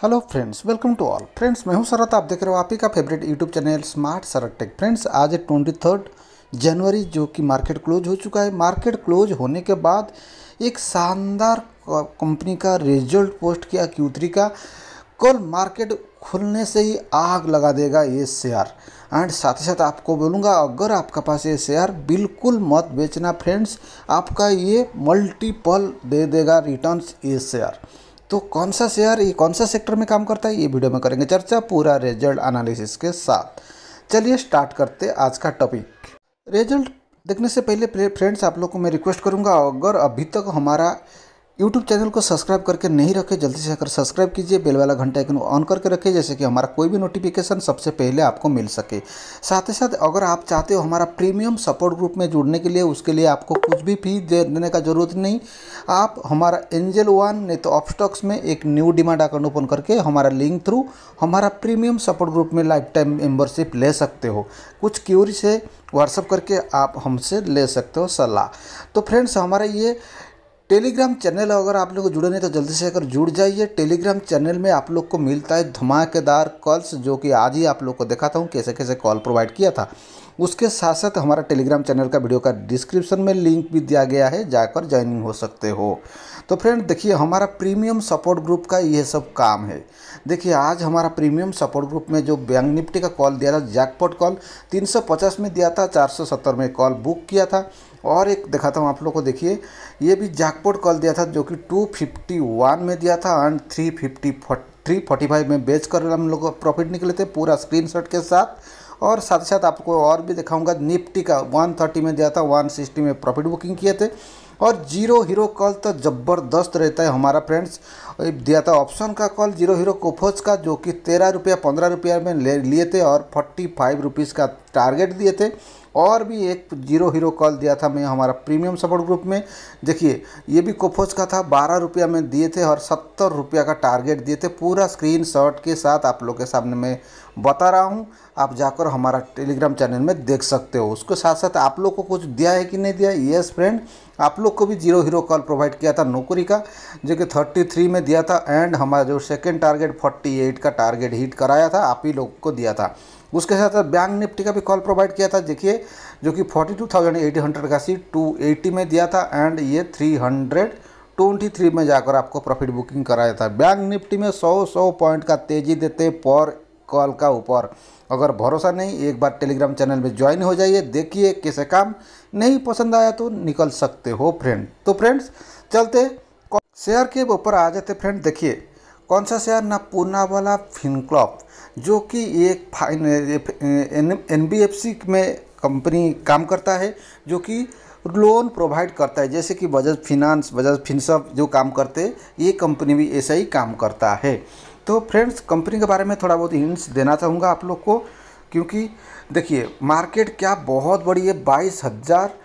Hello friends welcome to all friends मैं हूँ शरत, आप देख रहे हो आप ही का favourite YouTube channel smart Sharat tech friends आज ट्वेंटी थर्ड जनवरी जो कि मार्केट क्लोज हो चुका है। मार्केट क्लोज होने के बाद एक शानदार कंपनी का रिज़ल्ट पोस्ट किया क्यूथ्री का। कल मार्केट खुलने से ही आग लगा देगा ये शेयर एंड साथ ही साथ आपको बोलूँगा, अगर आपका पास ये शेयर बिल्कुल मत बेचना फ्रेंड्स आपका ये मल्टीपल दे देगा रिटर्न्स ये शेयर तो कौन सा शेयर, ये कौन सा सेक्टर में काम करता है, ये वीडियो में करेंगे चर्चा पूरा रिज़ल्ट एनालिसिस के साथ। चलिए स्टार्ट करते आज का टॉपिक रिज़ल्ट देखने से पहले फ्रेंड्स आप लोग को मैं रिक्वेस्ट करूँगा, अगर अभी तक हमारा यूट्यूब चैनल को सब्सक्राइब करके नहीं रखे, जल्दी से आकर सब्सक्राइब कीजिए, बेल वाला घंटा आइकन ऑन करके रखिए जैसे कि हमारा कोई भी नोटिफिकेशन सबसे पहले आपको मिल सके। साथ ही साथ, अगर आप चाहते हो हमारा प्रीमियम सपोर्ट ग्रुप में जुड़ने के लिए, उसके लिए आपको कुछ भी फ़ी देने का ज़रूरत नहीं, आप हमारा एंजल वन नहीं तो ऑपस्टॉक्स में एक न्यू डिमांड अकाउंट ओपन करके हमारा लिंक थ्रू हमारा प्रीमियम सपोर्ट ग्रुप में लाइफ टाइम मेम्बरशिप ले सकते हो। कुछ क्यूरी से व्हाट्सअप करके आप हमसे ले सकते हो सलाह। तो फ्रेंड्स हमारा ये टेलीग्राम चैनल अगर आप लोग जुड़े नहीं तो जल्दी से अगर जुड़ जाइए। टेलीग्राम चैनल में आप लोग को मिलता है धमाकेदार कॉल्स जो कि आज ही आप लोग को दिखाता हूँ, कैसे कैसे कॉल प्रोवाइड किया था। उसके साथ साथ हमारा टेलीग्राम चैनल का वीडियो का डिस्क्रिप्शन में लिंक भी दिया गया है, जाकर ज्वाइनिंग हो सकते हो। तो फ्रेंड देखिए, हमारा प्रीमियम सपोर्ट ग्रुप का ये सब काम है। देखिए, आज हमारा प्रीमियम सपोर्ट ग्रुप में जो बैंक निफ्टी का कॉल दिया था जैकपॉट कॉल 350 में दिया था 470 में कॉल बुक किया था। और एक दिखाता हूँ आप लोग को, देखिए, ये भी जैकपॉट कॉल दिया था, जो कि 251 में दिया था एंड 350 345 में बेच कर हम लोग प्रॉफिट निकले थे पूरा स्क्रीनशॉट के साथ। और साथ साथ आपको और भी दिखाऊँगा निफ्टी का 130 में दिया था 160 में प्रॉफिट बुकिंग किए थे। और ज़ीरो हीरो कॉल तो ज़बरदस्त रहता है हमारा फ्रेंड्स। दिया था ऑप्शन का कॉल, ज़ीरो हीरो कोफोज का, जो कि तेरह रुपया, पंद्रह रुपया में ले लिए थे और फोर्टी फाइव रुपीज़ का टारगेट दिए थे। और भी एक ज़ीरो हीरो कॉल दिया था मैं हमारा प्रीमियम सपोर्ट ग्रुप में। देखिए, ये भी कोफोज का था, बारह रुपया में दिए थे और सत्तर रुपया का टारगेट दिए थे। पूरा स्क्रीन शॉट के साथ आप लोग के सामने मैं बता रहा हूँ। आप जाकर हमारा टेलीग्राम चैनल में देख सकते हो। उसके साथ साथ आप लोग को कुछ दिया है कि नहीं दिया? येस फ्रेंड आप लोग को भी ज़ीरो हीरो कॉल प्रोवाइड किया था नौकरी का, जो कि थर्टी थ्री में दिया था एंड हमारा जो सेकेंड टारगेट फोर्टी एट का टारगेट हिट कराया था, आप ही लोग को दिया था। उसके साथ साथ बैंक निफ्टी का भी कॉल प्रोवाइड किया था, देखिए, जो कि forty two thousand eight hundred का सी टू एटी में दिया था एंड ये थ्री हंड्रेड ट्वेंटी थ्री में जाकर आपको प्रॉफिट बुकिंग कराया था। बैंक निफ्टी में सौ सौ पॉइंट का तेज़ी देते पर कॉल का ऊपर। अगर भरोसा नहीं, एक बार टेलीग्राम चैनल में ज्वाइन हो जाइए, देखिए कैसे काम। नहीं पसंद आया तो निकल सकते हो फ्रेंड तो फ्रेंड्स चलते। शेयर के ऊपर आ जाते फ्रेंड देखिए। कौन सा शेयर ना पूना वाला फिनक्लॉप जो कि एक एन बी में कंपनी काम करता है, जो कि लोन प्रोवाइड करता है। जैसे कि बजाज फिनांस बजाज फिनसप जो काम करते, ये कंपनी भी ऐसा ही काम करता है। तो फ्रेंड्स कंपनी के बारे में थोड़ा बहुत हिंट्स देना चाहूँगा आप लोग को, क्योंकि देखिए मार्केट क्या बहुत बड़ी है, बाईस हज़ार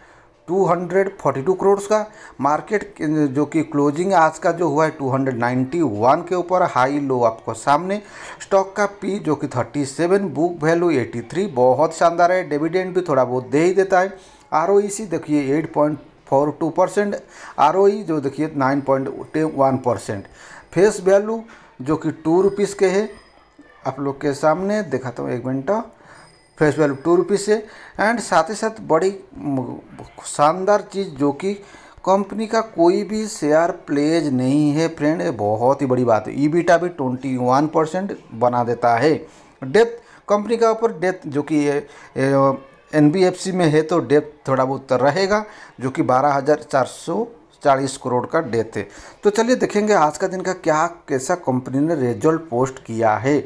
two hundred forty two crore का मार्केट जो कि क्लोजिंग आज का जो हुआ है टू हंड्रेड नाइन्टी वन के ऊपर हाई लो आपको सामने। स्टॉक का पी जो कि thirty seven book value eighty three बहुत शानदार है। डिविडेंड भी थोड़ा बहुत दे ही देता है। आर सी देखिए eight point four two percent R जो देखिए nine point one percent face value जो कि टू रुपीज़ के है। आप लोग के सामने दिखाता हूँ एक minute. Face value two rupees से एंड साथ ही साथ बड़ी शानदार चीज़ जो कि कंपनी का कोई भी शेयर प्लेज नहीं है फ्रेंड ये बहुत ही बड़ी बात है। ईबीटा भी ट्वेंटी वन परसेंट बना देता है। डेप्थ कंपनी का ऊपर डेप्थ जो कि एन बी एफ़ सी में है तो डेप्थ थोड़ा बहुत रहेगा, जो कि बारह हज़ार चार सौ चालीस करोड़ का डेथ है। तो चलिए देखेंगे आज का दिन का क्या, कैसा कंपनी ने रिज़ल्ट पोस्ट किया है।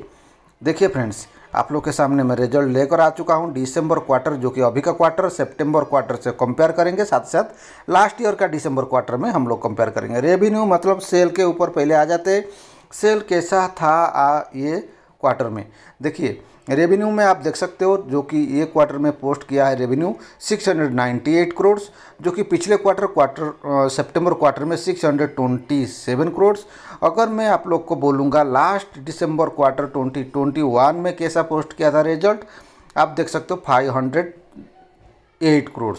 देखिए फ्रेंड्स आप लोग के सामने मैं रिज़ल्ट लेकर आ चुका हूँ दिसंबर क्वार्टर जो कि अभी का क्वार्टर सितंबर क्वार्टर से कंपेयर करेंगे। साथ साथ लास्ट ईयर का दिसंबर क्वार्टर में हम लोग कंपेयर करेंगे। रेवेन्यू मतलब सेल के ऊपर पहले आ जाते सेल कैसा था, आ, ये क्वार्टर में। देखिए रेवेन्यू में आप देख सकते हो जो कि ये क्वार्टर में पोस्ट किया है रेवेन्यू 698 करोड़ जो कि पिछले क्वार्टर क्वार्टर सितंबर क्वार्टर में 627 करोड़ अगर मैं आप लोग को बोलूँगा लास्ट दिसंबर क्वार्टर 2021 में कैसा पोस्ट किया था रिज़ल्ट आप देख सकते हो 508 करोड़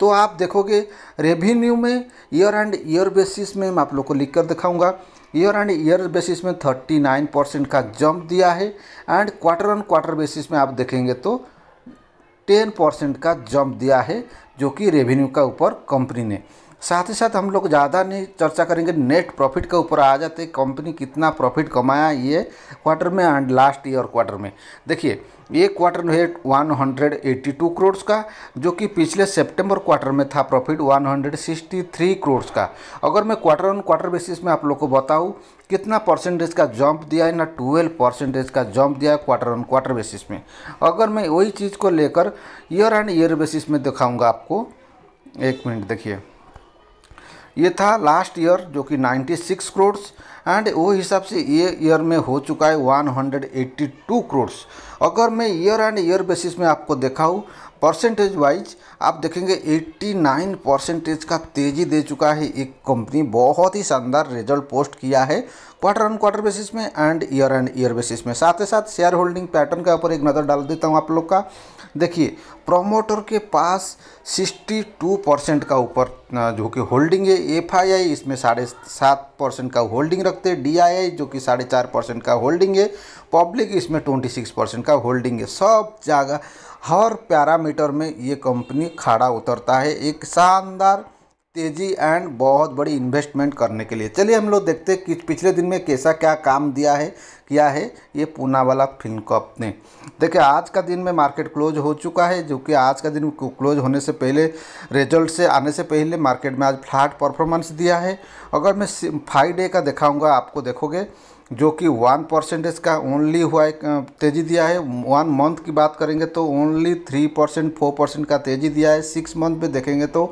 तो आप देखोगे रेवेन्यू में ईयर एंड ईयर बेसिस में मैं आप लोग को लिख कर दिखाऊँगा। ईयर एंड ईयर बेसिस में 39 परसेंट का जंप दिया है and quarter on quarter basis में आप देखेंगे तो 10 परसेंट का जंप दिया है जो कि रेवेन्यू का ऊपर कंपनी ने। साथ ही साथ हम लोग ज़्यादा नहीं चर्चा करेंगे नेट प्रॉफिट के ऊपर आ जाते कंपनी कितना प्रॉफिट कमाया ये क्वार्टर में एंड लास्ट ईयर क्वार्टर में। देखिए, ये क्वार्टर है 182 करोड़ का, जो कि पिछले सितंबर क्वार्टर में था प्रॉफिट 163 करोड़ का। अगर मैं क्वार्टर ऑन क्वार्टर बेसिस में आप लोग को बताऊँ, कितना परसेंटेज का जंप दिया है ना 12 परसेंटेज का जंप दिया है क्वार्टर ऑन क्वार्टर बेसिस में। अगर मैं वही चीज़ को लेकर ईयर एंड ईयर बेसिस में दिखाऊँगा आपको, एक मिनट देखिए। ये था लास्ट ईयर जो कि 96 करोड़ एंड वो हिसाब से ये ईयर में हो चुका है 182 करोड़ अगर मैं ईयर एंड ईयर बेसिस में आपको देखा हूँ परसेंटेज वाइज आप देखेंगे 89 परसेंटेज का तेज़ी दे चुका है। एक कंपनी बहुत ही शानदार रिज़ल्ट पोस्ट किया है। क्वार्टर ऑन क्वार्टर बेसिस में and year and year basis में। साथ ही साथ शेयर होल्डिंग पैटर्न के ऊपर एक नज़र डाल देता हूँ आप लोग का। देखिए प्रोमोटर के पास 62 परसेंट का ऊपर जो कि होल्डिंग है एफआईआई इसमें साढ़े सात परसेंट का होल्डिंग रखते हैं। डीआईआई जो कि साढ़े चार परसेंट का होल्डिंग है। पब्लिक इसमें 26 परसेंट का होल्डिंग है। सब जगह, हर पैरामीटर में ये कंपनी खड़ा उतरता है। एक शानदार तेज़ी एंड बहुत बड़ी इन्वेस्टमेंट करने के लिए। चलिए हम लोग देखते हैं कि पिछले दिन में कैसा क्या काम दिया है, किया है ये पूना वाला फ़िल्म कप ने। देखिए, आज का दिन में मार्केट क्लोज हो चुका है, जो कि आज का दिन क्लोज होने से पहले रिज़ल्ट से आने से पहले मार्केट में आज फ्लैट परफॉर्मेंस दिया है। अगर मैं फाइव डे का दिखाऊँगा, आपको देखोगे, जो कि वन परसेंटेज का ओनली हुआ है तेज़ी दिया है। वन मंथ की बात करेंगे तो only three percent four percent का तेज़ी दिया है। सिक्स मंथ में देखेंगे तो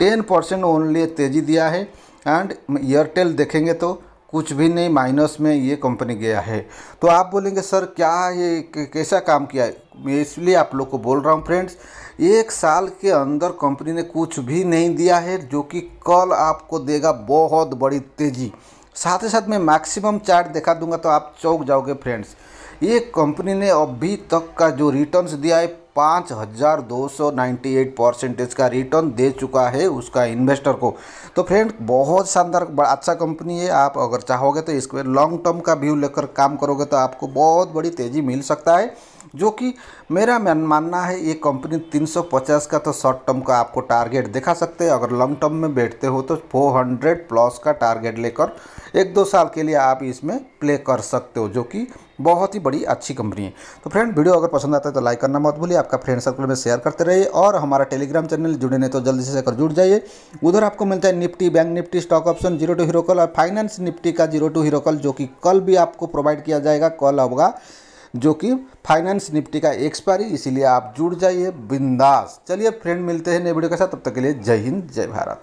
टेन परसेंट ओनली तेज़ी दिया है। एंड एयरटेल देखेंगे तो कुछ भी नहीं माइनस में ये कंपनी गया है। तो आप बोलेंगे, सर, क्या ये कैसा काम किया है? मैं इसलिए आप लोग को बोल रहा हूँ फ्रेंड्स एक साल के अंदर कंपनी ने कुछ भी नहीं दिया है, जो कि कल आपको देगा बहुत बड़ी तेज़ी। साथ ही साथ मैं मैक्सिमम चार्ट दिखा दूँगा तो आप चौक जाओगे फ्रेंड्स ये कंपनी ने अभी तक का जो रिटर्न्स दिया है पाँच हज़ार दो सौ नाइन्टी एट परसेंटेज का रिटर्न दे चुका है उसका इन्वेस्टर को। तो फ्रेंड बहुत शानदार अच्छा कंपनी है। आप अगर चाहोगे तो इसको लॉन्ग टर्म का व्यू लेकर काम करोगे तो आपको बहुत बड़ी तेज़ी मिल सकता है। जो कि मेरा मानना है, ये कंपनी 350 का तो शॉर्ट टर्म का आपको टारगेट दिखा सकते हैं। अगर लॉन्ग टर्म में बैठते हो तो 400 प्लस का टारगेट लेकर एक दो साल के लिए आप इसमें प्ले कर सकते हो, जो कि बहुत ही बड़ी अच्छी कंपनी है। तो फ्रेंड वीडियो अगर पसंद आता है तो लाइक करना मत भूलिए। आपका फ्रेंड सर्कल में शेयर करते रहिए और हमारा टेलीग्राम चैनल जुड़े नहीं तो जल्दी से कर जुड़ जाइए। उधर आपको मिलता है Nifty bank, Nifty stock option zero to hero कल और फाइनेंस निफ्टी का ज़ीरो टू हीरो कल जो कि कल भी आपको प्रोवाइड किया जाएगा। कल होगा जो कि फाइनेंस निफ्टी का एक्सपायरी इसीलिए आप जुड़ जाइए। बिंदास। चलिए फ्रेंड मिलते हैं नए वीडियो के साथ। तब तक के लिए जय हिंद, जय भारत।